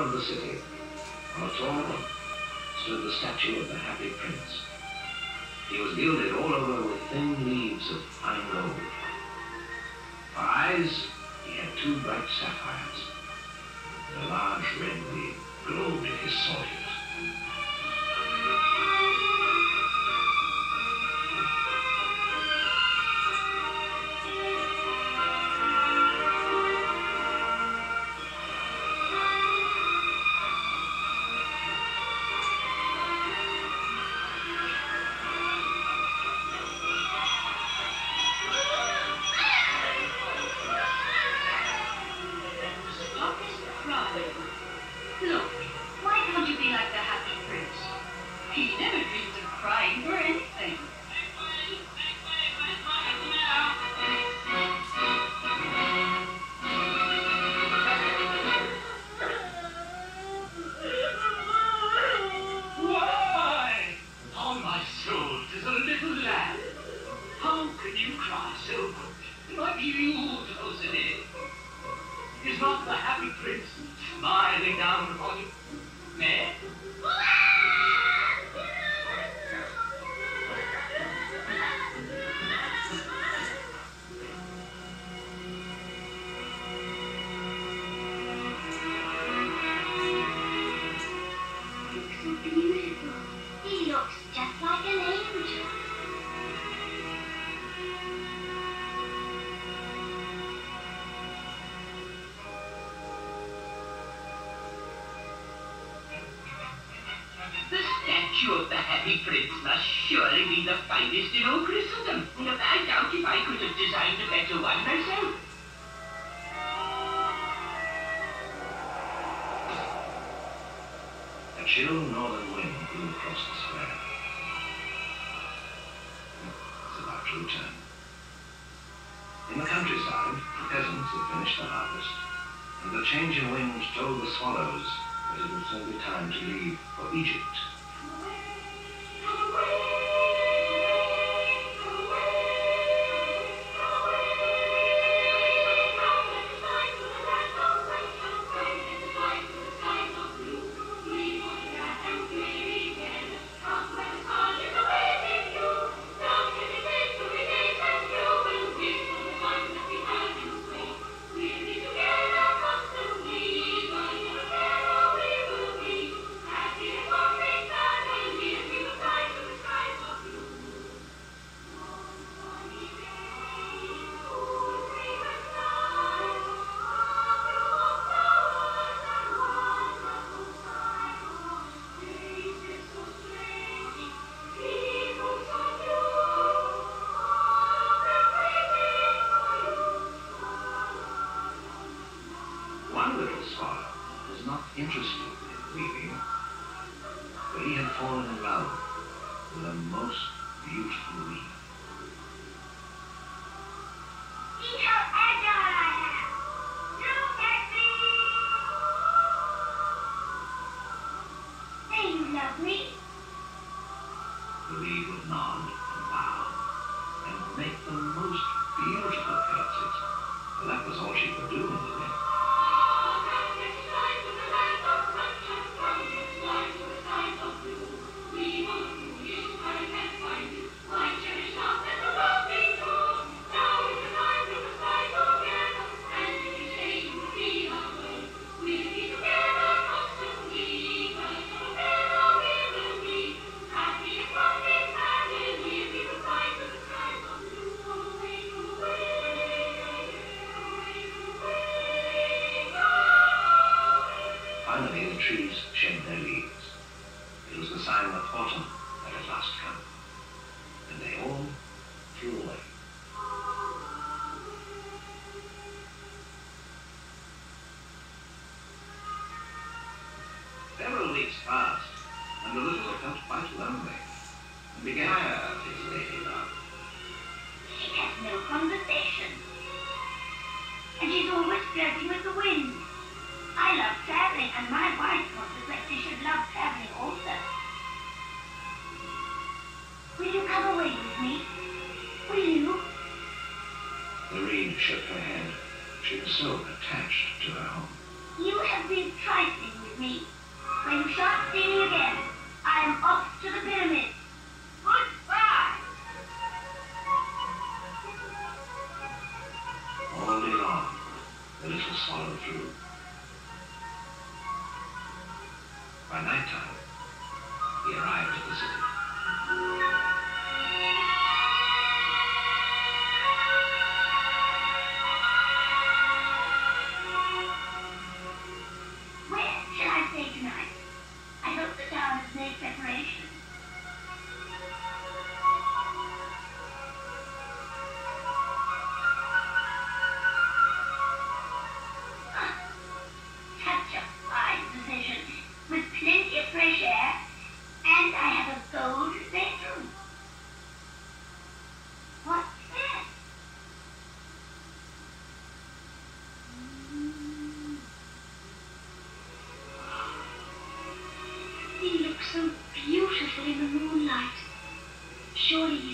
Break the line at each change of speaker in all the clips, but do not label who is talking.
of the city, on a tall rock, stood the statue of the happy prince. He was gilded all over with thin leaves of fine gold. For eyes, he had two bright sapphires. The large red wig glowed in his
sword. I this in Christendom, and I doubt if I could have designed a better one myself.
A chill northern wind blew across the square. It's about to return. In the countryside, the peasants had finished the harvest, and the change in wind told the swallows that it would soon be time to leave for Egypt swallow flew.
By nighttime, he arrived at the city.
Surely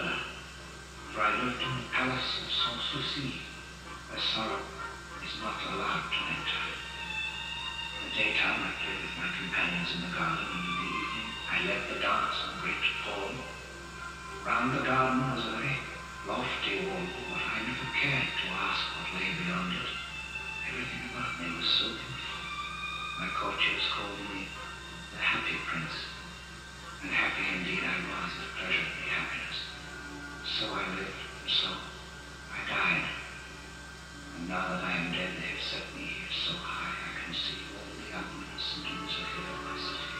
For I lived in the palace of Sanssouci, where sorrow is not allowed to enter. In the daytime, I played with my companions in the garden, and in the evening, I led the dance on the great hall. Round the garden was a very lofty wall, but I never cared to ask what lay beyond it. Everything about me was so beautiful. My courtiers called me the happy prince. And happy indeed I was with pleasure and happiness. So I lived, and so I died. And now that I am dead, they have set me here so high I can see all the ugliness and misery of my city.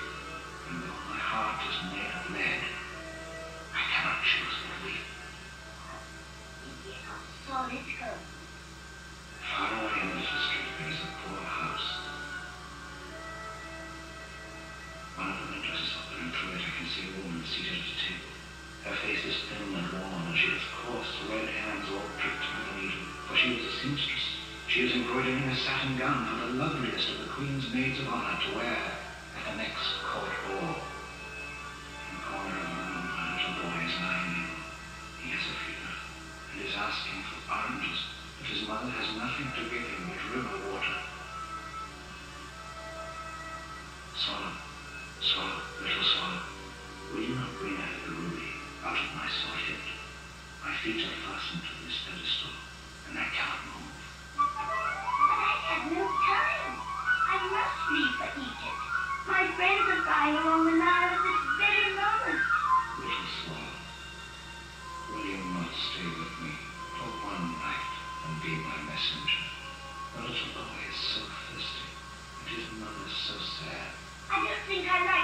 And though my heart is made of lead, I cannot choose.
Yet a solid gold.
Far away in the little street there is a poor house. One of the windows is open, and through it I can see a woman seated at a table. Her face is thin and worn, and she has coarse red hands all pricked by the needle, for she was a seamstress. She is embroidering a satin gown for the loveliest of the Queen's maids of honor to wear at the next court ball. In the corner of the room, a little boy is lying ill. He has a fever, and is asking for oranges, but his mother has nothing to give him but river water. Swallow, swallow, little swallow, out of my socket? My feet are fastened to this pedestal, and I can't move.
But I have no time. I must leave for Egypt. My friends are dying along the Nile at this very moment.
Little swallow, will you not stay with me for one night and be my messenger? The little boy is so thirsty, and his mother is so sad.
I don't think I like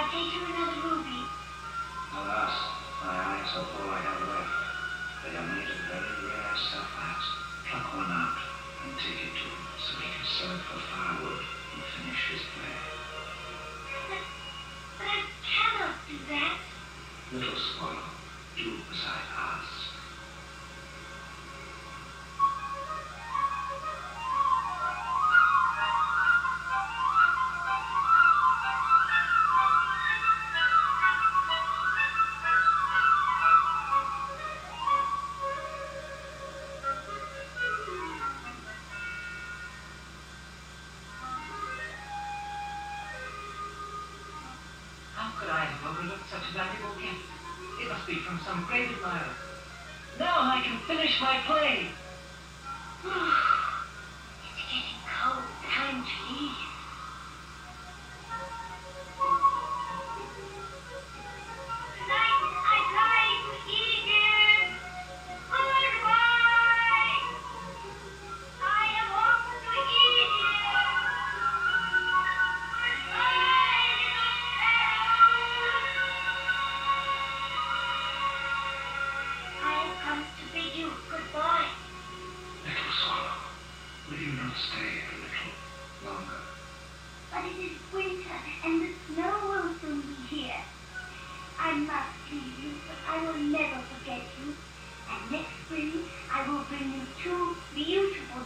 I take you another ruby?
Alas, my eyes are all I have left. They are made of very rare sapphires. Pluck one out and take it to him so he can sell it for firewood and finish his play.
But, but I cannot do that.
Little swallow, do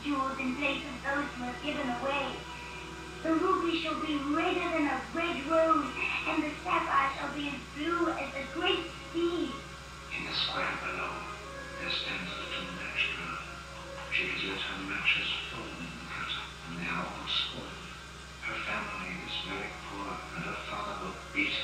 jewels in place of those you have given away. The ruby shall be redder than a red rose, and the sapphire shall be as blue as the great sea.
In the square below, there stands a little match girl. She has let her matches fall in the gutter, and they are all spoiled. Her family is very poor, and her father will beat her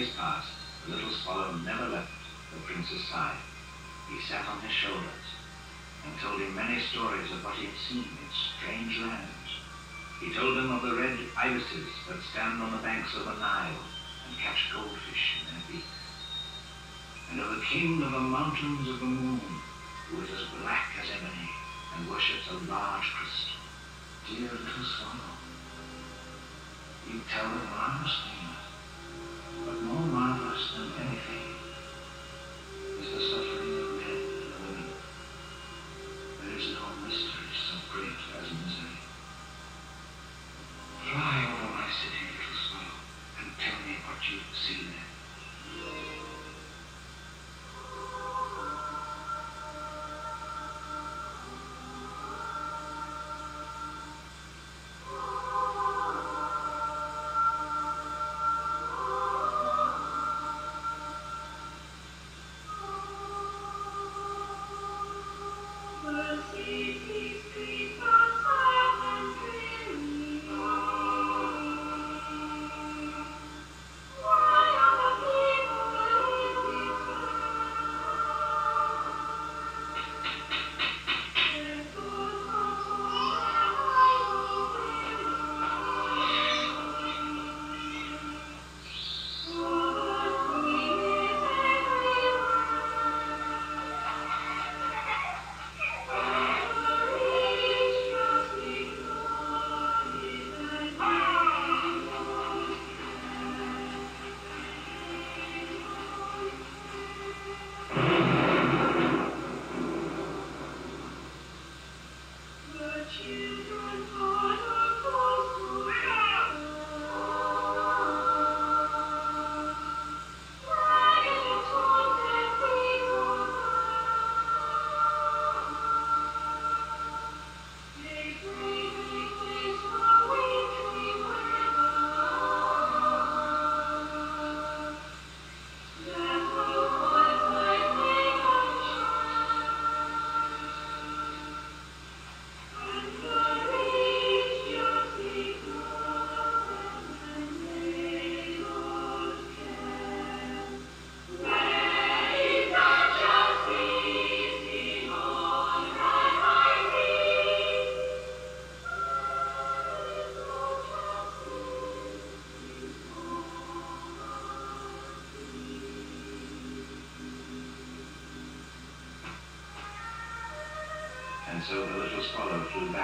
days passed, the little swallow never left the prince's side. He sat on his shoulders and told him many stories of what he had seen in strange lands. He told him of the red ibises that stand on the banks of the Nile and catch goldfish in their beaks, and of the king of the mountains of the moon, who is as black as ebony and worships a large crystal. Dear little swallow, you tell them things. But more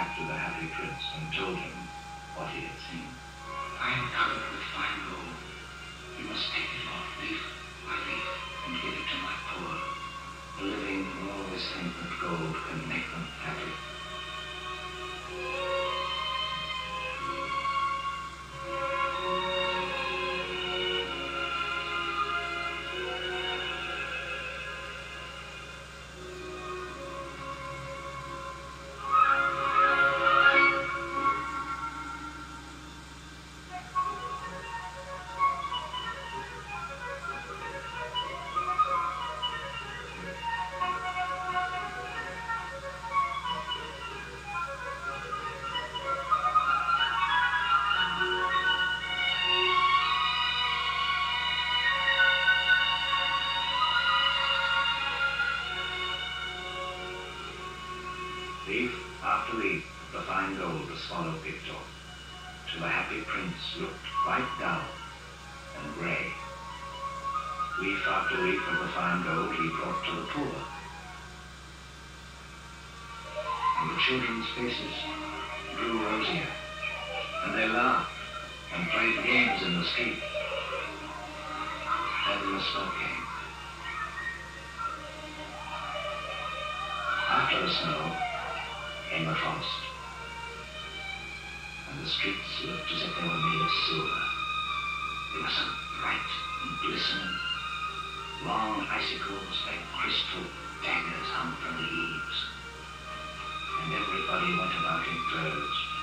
back to the happy prince and told him what he had seen.
I am covered with fine gold. You must take it off leaf by leaf and give it to my poor.
The living always think that gold can make them happy. Leaf after leaf of the fine gold the swallow picked off, till the happy prince looked quite dull and grey. Leaf after leaf of the fine gold he brought to the poor. And the children's faces grew rosier, and they laughed and played games in the street. Then the snow came. After the snow frost, and the streets looked as if they were made of silver. They were so bright and glistening. Long icicles like crystal daggers hung from the eaves, and everybody went about in furs.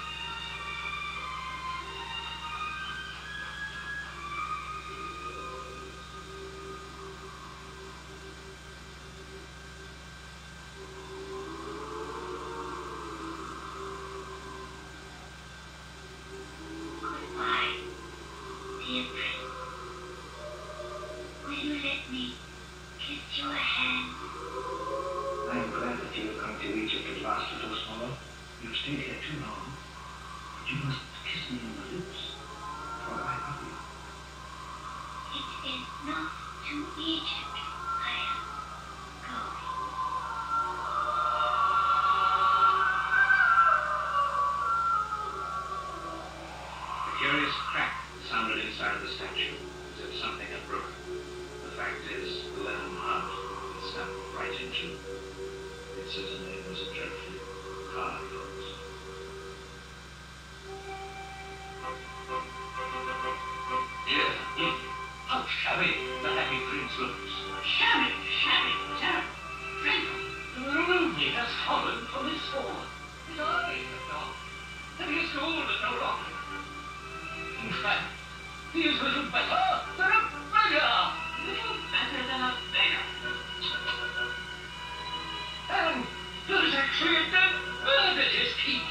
history of them. Murdered his keep.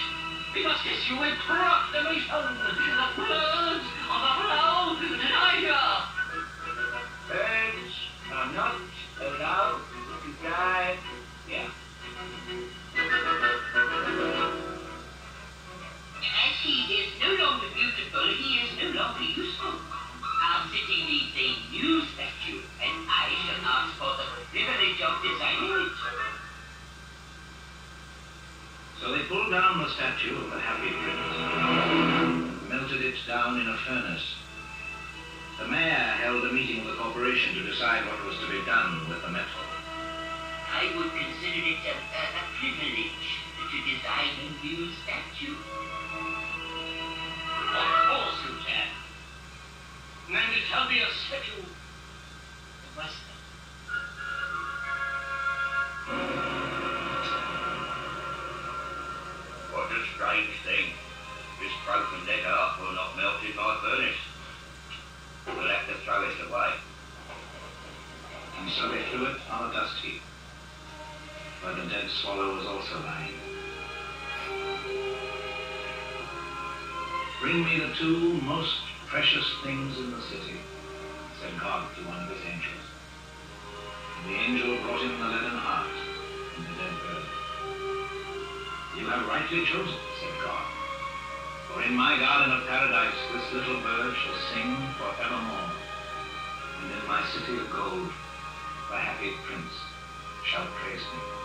We must
issue
a
proclamation. The birds of the realm die uh,
So they pulled down the statue of the Happy Prince, melted it down in a furnace. The mayor held a meeting of the corporation to decide what was to be done with the metal.
I would consider it a, a, a privilege to design a new statue. Of course you can. And it shall be a special Western.
What strange thing. This broken dead art will not melt in my furnace. We'll have to throw it away.
And so they threw it on a dust heap, where the dead swallow was also lying. Bring me the two most precious things in the city, said God to one of his angels. And the angel brought him the leaden heart You have rightly chosen, said God. For in my garden of paradise this little bird shall sing forevermore. And in my city of gold the happy prince shall praise me.